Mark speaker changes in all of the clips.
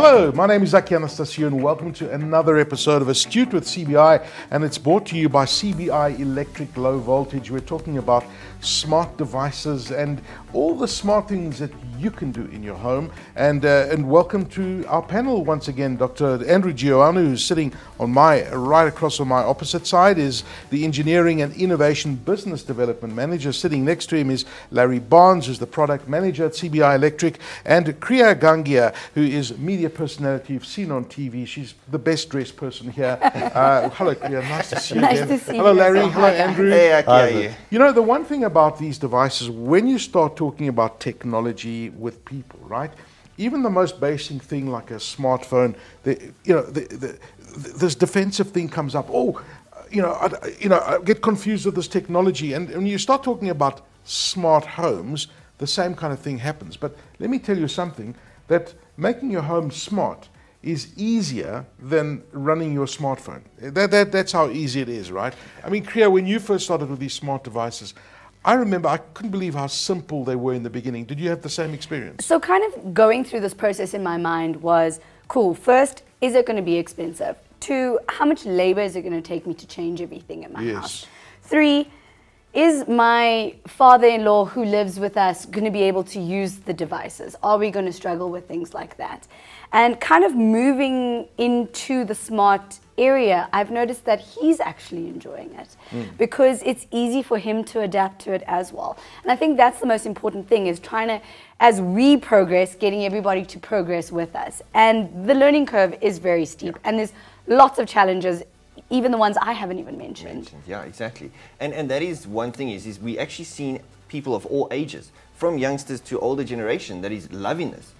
Speaker 1: Hello, my name is Aki Anastasiou, and welcome to another episode of Astute with CBI. And it's brought to you by CBI Electric Low Voltage. We're talking about smart devices and all the smart things that you can do in your home. And, uh, and welcome to our panel once again. Dr. Andrew Gioanu, who's sitting on my right across on my opposite side, is the Engineering and Innovation Business Development Manager. Sitting next to him is Larry Barnes, who's the Product Manager at CBI Electric, and Kriya Gangiah, who is media personality you've seen on TV. She's the best dressed person here. Uh, hello, Kriya. Nice to see you
Speaker 2: Nice
Speaker 1: again.
Speaker 2: to see
Speaker 1: hello,
Speaker 2: you.
Speaker 1: Larry.
Speaker 2: So
Speaker 1: Hello, Andrew.
Speaker 3: Hey, Aki, how are you?
Speaker 1: You know, the one thing about these devices, when you start talking about technology with people, right? Even the most basic thing like a smartphone, the, you know, the, the, this defensive thing comes up. Oh, you know, I, you know, I get confused with this technology. And when you start talking about smart homes, the same kind of thing happens. But let me tell you something that making your home smart is easier than running your smartphone. That, that, that's how easy it is, right? I mean, Kriya, when you first started with these smart devices, I remember I couldn't believe how simple they were in the beginning. Did you have the same experience?
Speaker 2: So, kind of going through this process in my mind was cool. First, is it going to be expensive? Two, how much labor is it going to take me to change everything in my
Speaker 1: Yes.
Speaker 2: house? Three, is my father in law who lives with us going to be able to use the devices? Are we going to struggle with things like that? And kind of moving into the smart area, I've noticed that he's actually enjoying it hmm. because it's easy for him to adapt to it as well. And I think that's the most important thing is trying to, as we progress, getting everybody to progress with us. And the learning curve is very steep, and there's lots of challenges, even the ones I haven't even mentioned.
Speaker 3: mentioned. Yeah, exactly. And and that is one thing is is we actually seen people of all ages, from youngsters to older generation, that is loving this.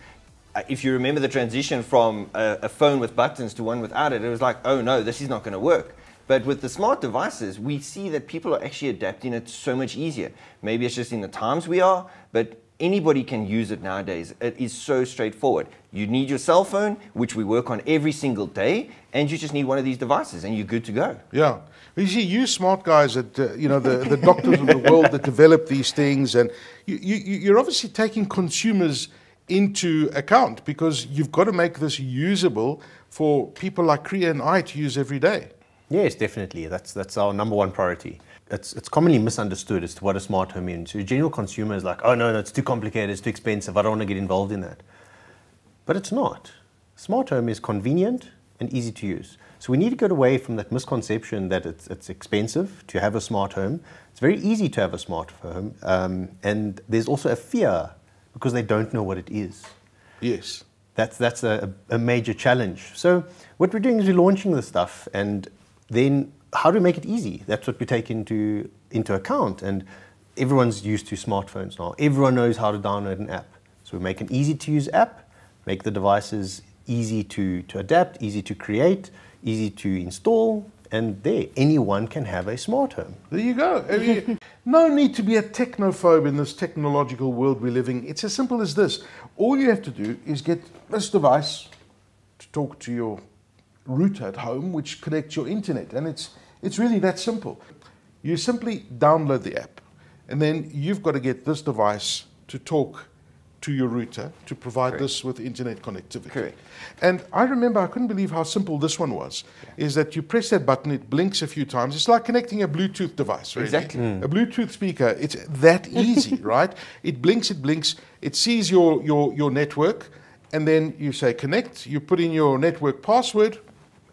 Speaker 3: If you remember the transition from a, a phone with buttons to one without it, it was like, oh no, this is not going to work. But with the smart devices, we see that people are actually adapting it so much easier. Maybe it's just in the times we are, but anybody can use it nowadays. It is so straightforward. You need your cell phone, which we work on every single day, and you just need one of these devices, and you're good to go.
Speaker 1: Yeah. You see, you smart guys that, uh, you know, the, the doctors of the world that develop these things, and you, you, you're obviously taking consumers into account because you've got to make this usable for people like Kriya and I to use every day.
Speaker 4: Yes, definitely. That's that's our number one priority. It's it's commonly misunderstood as to what a smart home means. So general consumer is like, oh no, no, it's too complicated, it's too expensive. I don't want to get involved in that. But it's not. Smart home is convenient and easy to use. So we need to get away from that misconception that it's, it's expensive to have a smart home. It's very easy to have a smart home, um, and there's also a fear because they don't know what it is.
Speaker 1: Yes.
Speaker 4: That's, that's a, a major challenge. So what we're doing is we're launching this stuff and then how do we make it easy? That's what we take into, into account. And everyone's used to smartphones now. Everyone knows how to download an app. So we make an easy to use app, make the devices easy to, to adapt, easy to create, easy to install, and there, anyone can have a smart home.
Speaker 1: There you go. I mean, no need to be a technophobe in this technological world we're living. It's as simple as this. All you have to do is get this device to talk to your router at home, which connects your internet, and it's it's really that simple. You simply download the app, and then you've got to get this device to talk to your router to provide
Speaker 3: Correct.
Speaker 1: this with internet connectivity.
Speaker 3: Correct.
Speaker 1: And I remember I couldn't believe how simple this one was. Is that you press that button, it blinks a few times. It's like connecting a Bluetooth device. Really.
Speaker 3: Exactly.
Speaker 1: A Bluetooth speaker. It's that easy, right? It blinks, it blinks. It sees your your your network, and then you say connect. You put in your network password,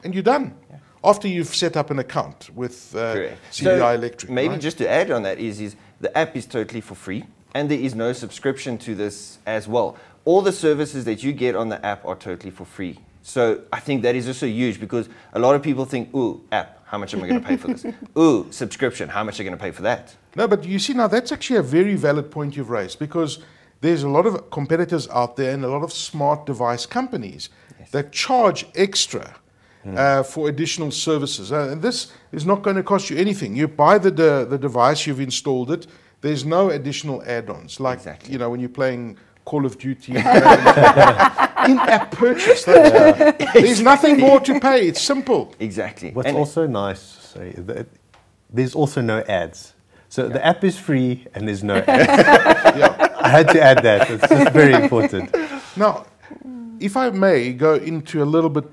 Speaker 1: and you're done. After you've set up an account with uh,
Speaker 3: Correct.
Speaker 1: CBI
Speaker 3: So
Speaker 1: Electric.
Speaker 3: Maybe
Speaker 1: right?
Speaker 3: just to add on that is, is the app is totally for free and there is no subscription to this as well. All the services that you get on the app are totally for free. So I think that is also huge because a lot of people think, ooh, app, how much am I going to pay for this? ooh, subscription, how much are you going to pay for that?
Speaker 1: No, but you see now that's actually a very valid point you've raised because there's a lot of competitors out there and a lot of smart device companies that charge extra uh, for additional services. Uh, and this is not going to cost you anything. You buy the, the the device, you've installed it. There's no additional add-ons like
Speaker 3: Exactly.
Speaker 1: you know when you're playing Call of Duty. In-app purchase. that's- There's nothing more to pay. It's simple.
Speaker 3: Exactly.
Speaker 4: What's
Speaker 3: And-
Speaker 4: also nice, sorry, that there's also no ads. So the app is free and there's no ads.
Speaker 1: Yeah.
Speaker 4: I had to add that. It's just very important.
Speaker 1: Now, if I may go into a little bit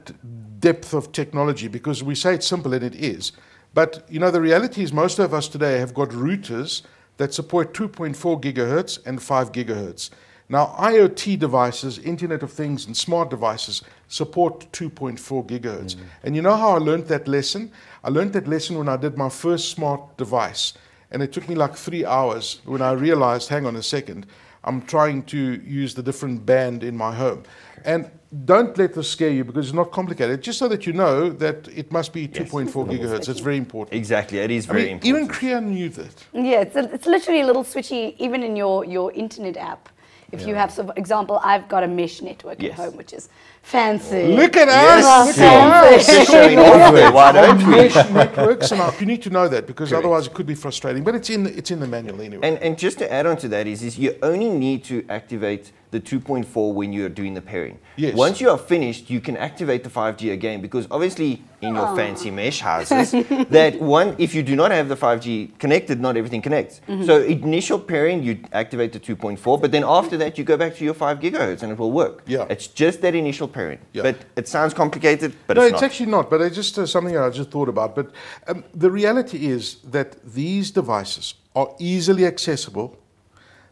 Speaker 1: depth of technology, because we say it's simple and it is, but you know the reality is most of us today have got routers that support 2.4 gigahertz and 5 gigahertz. Now, IoT devices, Internet of Things, and smart devices support 2.4 gigahertz. Mm. And you know how I learned that lesson? I learned that lesson when I did my first smart device. And it took me like three hours when I realized hang on a second, I'm trying to use the different band in my home. And don't let this scare you because it's not complicated. Just so that you know that it must be 2.4 gigahertz. It's very important.
Speaker 3: Exactly, it is
Speaker 1: I
Speaker 3: very
Speaker 1: mean,
Speaker 3: important.
Speaker 1: even Kriya knew that.
Speaker 2: Yeah, it's, a, it's literally a little switchy, even in your, your internet app. If you have, so for example, I've got a mesh network
Speaker 3: Yes.
Speaker 2: at home, which is fancy.
Speaker 1: Look at
Speaker 3: Yes,
Speaker 1: us! Look
Speaker 3: sure.
Speaker 1: at us!
Speaker 3: Just showing off there, why don't
Speaker 1: mesh networks, and you need to know that because
Speaker 3: Correct.
Speaker 1: otherwise it could be frustrating. But it's in the, it's in the manual anyway.
Speaker 3: And, and just to add on to that is, is you only need to activate the 2.4 when you're doing the pairing.
Speaker 1: Yes.
Speaker 3: Once you are finished, you can activate the 5G again because obviously in your fancy mesh houses, that one, if you do not have the 5G connected, not everything connects.
Speaker 1: Mm-hmm.
Speaker 3: So initial pairing, you activate the 2.4, but then after that, you go back to your 5 gigahertz and it will work.
Speaker 1: Yeah.
Speaker 3: It's just that initial pairing.
Speaker 1: Yeah.
Speaker 3: But it sounds complicated, but
Speaker 1: no,
Speaker 3: it's,
Speaker 1: it's,
Speaker 3: not.
Speaker 1: actually not. But it's just uh, something I just thought about. But um, the reality is that these devices are easily accessible.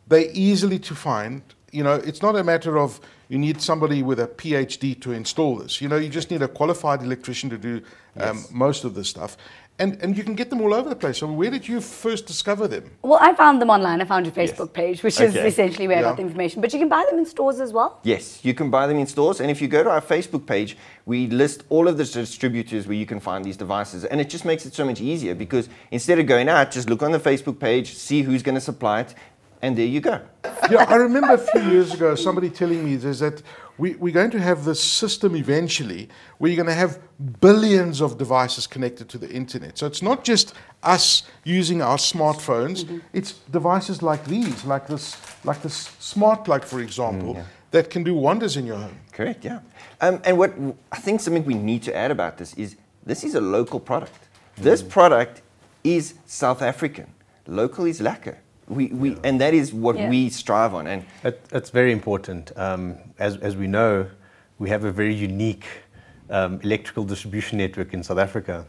Speaker 1: They're easily to find. You know, it's not a matter of you need somebody with a PhD to install this. You know, you just need a qualified electrician to do um,
Speaker 3: Yes.
Speaker 1: most of this stuff. And, and you can get them all over the place. So where did you first discover them?
Speaker 2: Well, I found them online. I found your
Speaker 3: Yes.
Speaker 2: Facebook page, which is essentially where I got the information. But you can buy them in stores as well.
Speaker 3: Yes, you can buy them in stores. And if you go to our Facebook page, we list all of the distributors where you can find these devices. And it just makes it so much easier because instead of going out, just look on the Facebook page, see who's going to supply it, and there you go.
Speaker 1: yeah, I remember a few years ago somebody telling me is that we, we're going to have this system eventually where you're going to have billions of devices connected to the internet. So it's not just us using our smartphones; mm-hmm. it's devices like these, like this, like this smart plug, for example, mm, that can do wonders in your home.
Speaker 3: Correct, yeah. Um, and what I think something we need to add about this is this is a local product. This mm. product is South African. Local is lekker. We, we, And that is what
Speaker 2: Yeah.
Speaker 3: we strive on. And
Speaker 4: That, that's very important. Um, as, as we know, we have a very unique um, electrical distribution network in South Africa.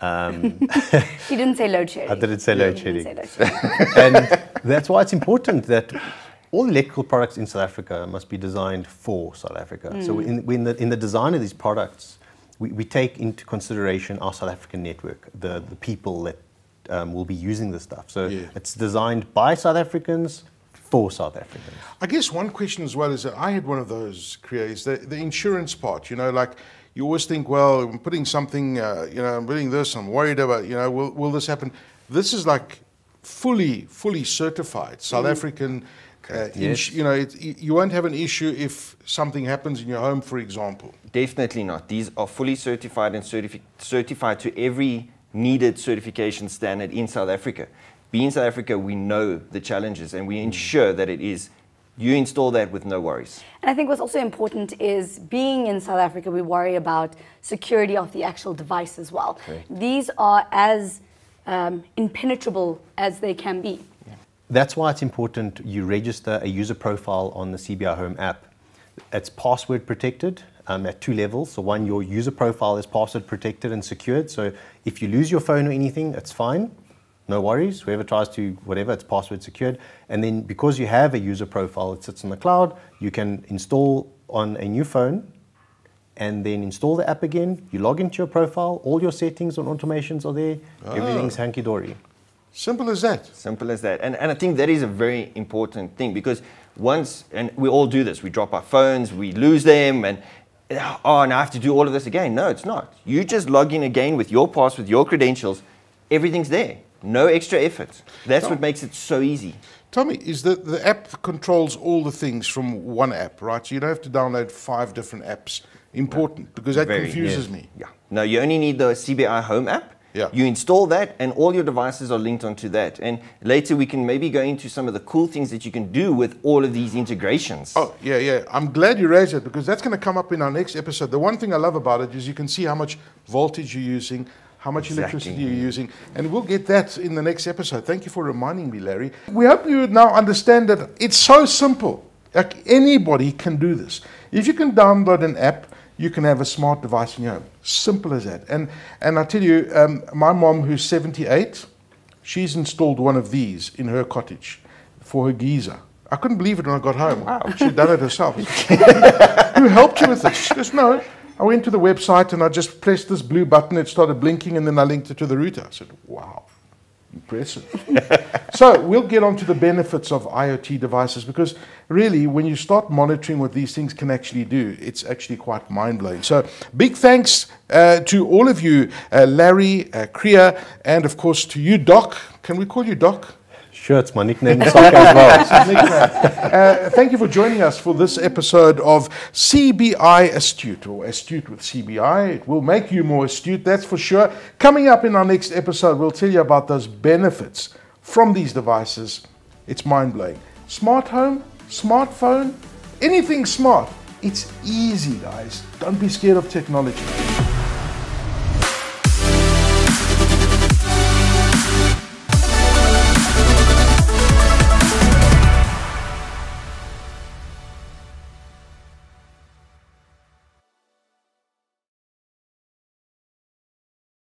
Speaker 4: Um,
Speaker 2: He didn't say load shedding.
Speaker 4: I didn't say load
Speaker 2: He didn't
Speaker 4: shedding.
Speaker 2: say load shedding.
Speaker 4: and that's why it's important that all electrical products in South Africa must be designed for South Africa. So in, in, the, in the design of these products, we, we take into consideration our South African network, the, the people that um, will be using this stuff. So
Speaker 1: Yeah.
Speaker 4: it's designed by South Africans for South Africans.
Speaker 1: I guess one question as well is that I had one of those, is the, the insurance part. You know, like you always think, well, I'm putting something, uh, you know, I'm putting this, I'm worried about, you know, will, will this happen? This is like fully, fully certified South African. Uh,
Speaker 4: Yes.
Speaker 1: you know, it, you won't have an issue if something happens in your home, for example.
Speaker 3: Definitely not. These are fully certified and certifi- certified to every needed certification standard in South Africa. Being in South Africa, we know the challenges and we ensure that it is. You install that with no worries.
Speaker 2: And I think what's also important is being in South Africa, we worry about security of the actual device as well.
Speaker 3: Correct.
Speaker 2: These are as um, impenetrable as they can be.
Speaker 4: That's why it's important you register a user profile on the CBI Home app. It's password protected um, at two levels. So, one, your user profile is password protected and secured. So, if you lose your phone or anything, it's fine. No worries. Whoever tries to, whatever, it's password secured. And then, because you have a user profile, it sits in the cloud, you can install on a new phone and then install the app again. You log into your profile, all your settings and automations are there, everything's hanky dory.
Speaker 1: Simple as that.
Speaker 3: Simple as that. And, and I think that is a very important thing because once, and we all do this, we drop our phones, we lose them, and oh, now I have to do all of this again. No, it's not. You just log in again with your pass, with your credentials, everything's there. No extra effort. That's what makes it so easy.
Speaker 1: Tommy, is that the app controls all the things from one app, right? So you don't have to download five different apps. Important because that
Speaker 3: Very,
Speaker 1: confuses
Speaker 3: yeah.
Speaker 1: me.
Speaker 3: Yeah. No, you only need the CBI Home app.
Speaker 1: Yeah.
Speaker 3: You install that, and all your devices are linked onto that. And later we can maybe go into some of the cool things that you can do with all of these integrations.
Speaker 1: Oh, yeah, yeah. I'm glad you raised it because that's going to come up in our next episode. The one thing I love about it is you can see how much voltage you're using, how much
Speaker 3: Exactly.
Speaker 1: electricity you're using, and we'll get that in the next episode. Thank you for reminding me, Larry. We hope you now understand that it's so simple. Like anybody can do this. If you can download an app, you can have a smart device in your home. Simple as that. And and I tell you, um, my mom, who's 78, she's installed one of these in her cottage for her geyser. I couldn't believe it when I got home. Wow, she'd done it herself. Who helped you with this? She goes, no. I went to the website and I just pressed this blue button. It started blinking, and then I linked it to the router. I said, wow. Impressive. so we'll get on to the benefits of IoT devices because really, when you start monitoring what these things can actually do, it's actually quite mind blowing. So big thanks uh, to all of you, uh, Larry, uh, Kriya, and of course to you, Doc. Can we call you Doc?
Speaker 4: Sure, it's my nickname in soccer as well.
Speaker 1: Uh, thank you for joining us for this episode of CBI Astute, or Astute with CBI. It will make you more astute, that's for sure. Coming up in our next episode, we'll tell you about those benefits from these devices. It's mind blowing. Smart home, smartphone, anything smart. It's easy, guys. Don't be scared of technology.